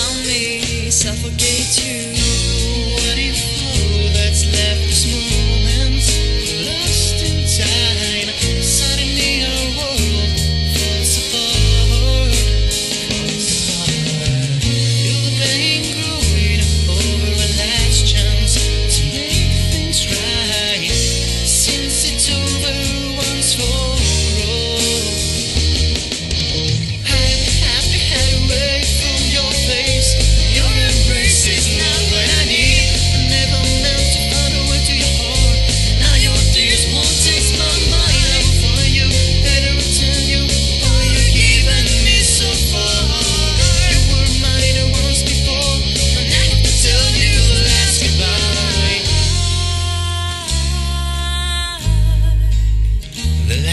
drown me, suffocate you.